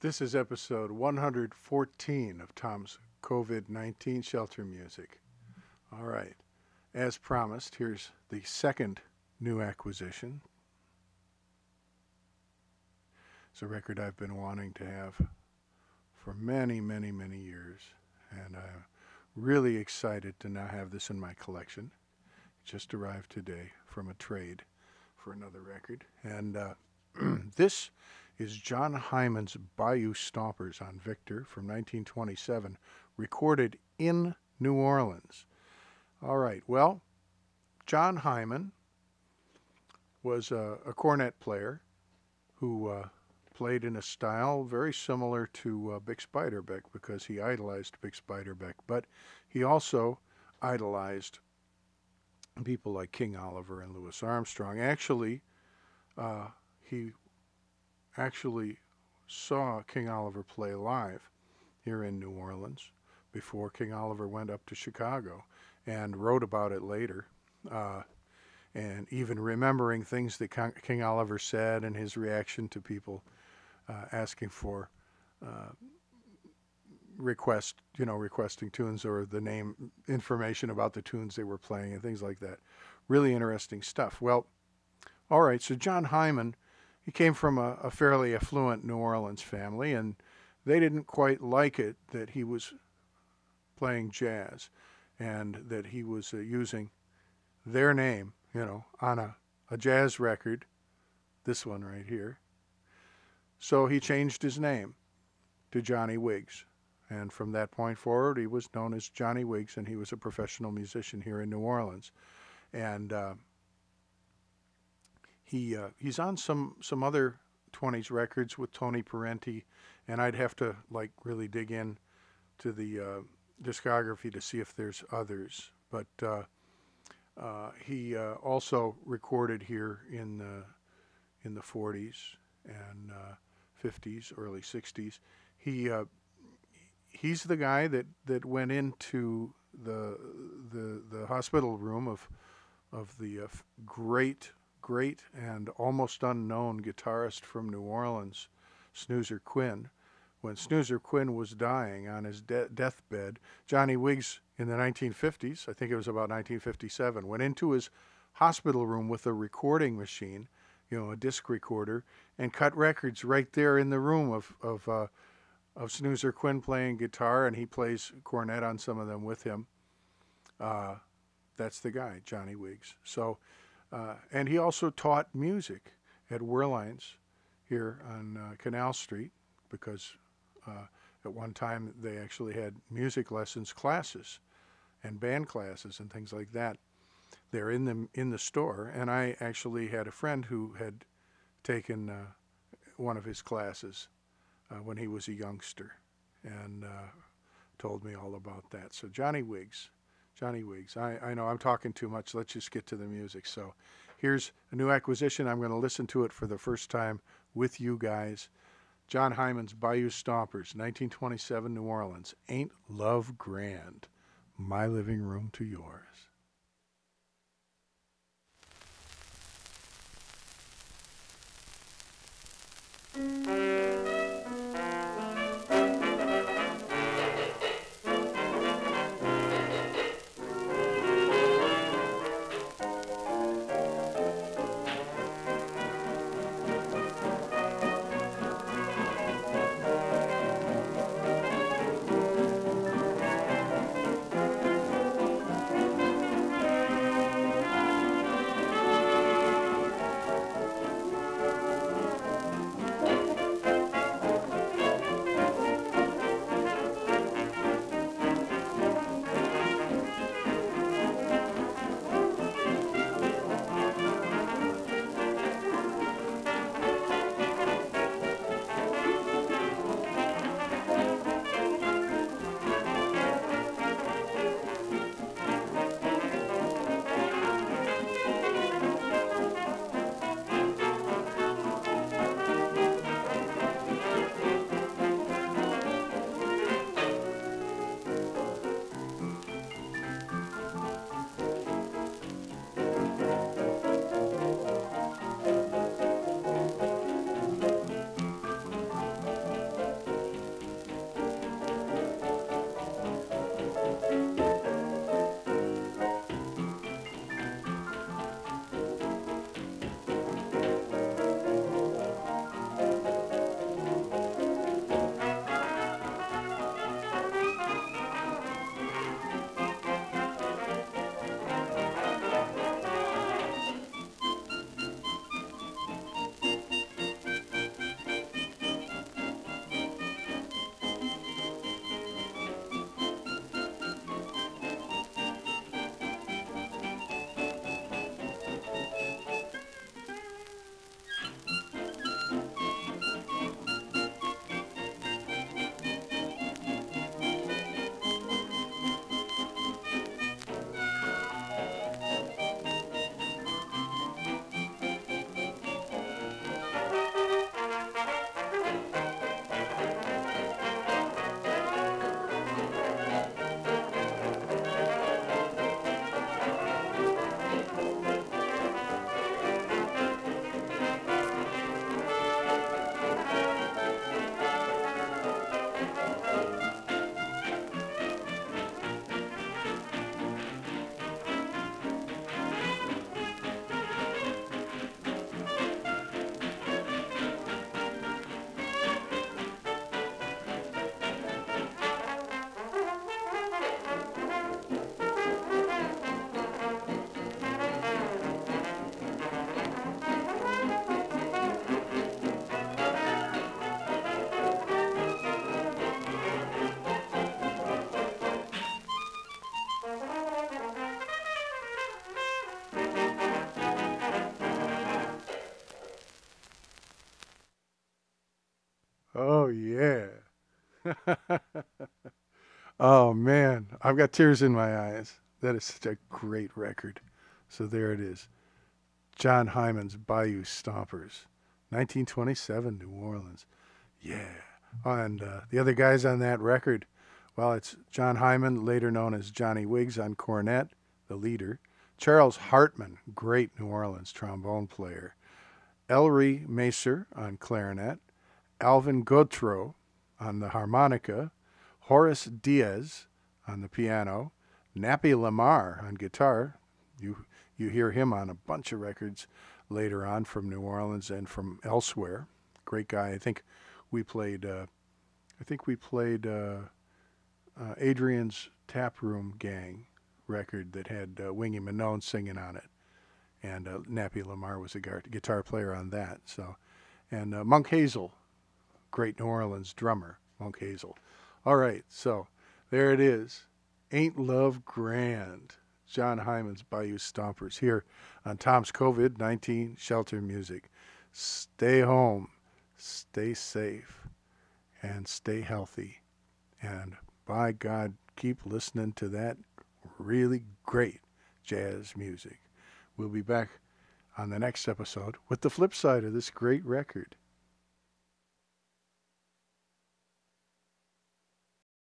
This is episode 114 of Tom's COVID 19 shelter music. All right. As promised, here's the second new acquisition. It's a record I've been wanting to have for many, many, many years. And I'm really excited to now have this in my collection. Just arrived today from a trade for another record. And uh, this is John Hyman's Bayou Stompers on Victor from 1927, recorded in New Orleans. All right, well, John Hyman was a, a cornet player who uh, played in a style very similar to uh, Bix Beiderbecke because he idolized Bix Beiderbecke, but he also idolized people like King Oliver and Louis Armstrong. Actually, uh, he actually saw King Oliver play live here in New Orleans before King Oliver went up to Chicago and wrote about it later. Uh, and even remembering things that King Oliver said and his reaction to people uh, asking for uh, request, you know, requesting tunes or the name information about the tunes they were playing and things like that. Really interesting stuff. Well, all right, so John Hyman he came from a, a fairly affluent New Orleans family, and they didn't quite like it that he was playing jazz and that he was uh, using their name, you know, on a, a jazz record, this one right here. So he changed his name to Johnny Wiggs. And from that point forward, he was known as Johnny Wiggs, and he was a professional musician here in New Orleans. And uh, he uh, he's on some some other 20s records with Tony Parenti, and I'd have to like really dig in to the uh, discography to see if there's others. But uh, uh he uh, also recorded here in the in the 40s and 50s, uh, early 60s. He he's the guy that, that went into the the the hospital room of of the great great and almost unknown guitarist from New Orleans, Snoozer Quinn. When Snoozer Quinn was dying on his de- deathbed, Johnny Wiggs in the 1950s, I think it was about 1957, went into his hospital room with a recording machine, you know, a disc recorder, and cut records right there in the room of of uh, of Snoozer Quinn playing guitar, and he plays cornet on some of them with him. Uh, that's the guy, Johnny Wiggs. So uh, and he also taught music at Werleins here on uh, Canal Street because uh, at one time they actually had music lessons classes and band classes and things like that. They're in the in the store, and I actually had a friend who had taken uh, one of his classes uh, when he was a youngster, and uh, told me all about that. So Johnny Wiggs Johnny Weeks. I, I know I'm talking too much. Let's just get to the music. So here's a new acquisition. I'm going to listen to it for the first time with you guys. John Hyman's Bayou Stompers, 1927 New Orleans. Ain't Love Grand? My living room to yours. Mm-hmm. Oh, yeah. oh, man. I've got tears in my eyes. That is such a great record. So there it is. John Hyman's Bayou Stompers, 1927, New Orleans. Yeah. And uh, the other guys on that record, well, it's John Hyman, later known as Johnny Wiggs on cornet, the leader. Charles Hartman, great New Orleans trombone player. Ellery Maser on clarinet. Alvin Gautreaux on the harmonica. Horace Diaz on the piano. Nappy Lamare on guitar. You you hear him on a bunch of records later on from New Orleans and from elsewhere. Great guy. I think we played. Uh, I think we played uh, uh, Adrian's Taproom Gang record that had uh, Wingy Manone singing on it, and uh, Nappy Lamare was a guitar player on that. So, and uh, Monk Hazel, great New Orleans drummer, Monk Hazel. All right, so there it is. Ain't Love Grand? John Hyman's Bayou Stompers here on Tom's COVID 19 Shelter Music. Stay home, stay safe, and stay healthy. And by God, keep listening to that really great jazz music. We'll be back on the next episode with the flip side of this great record.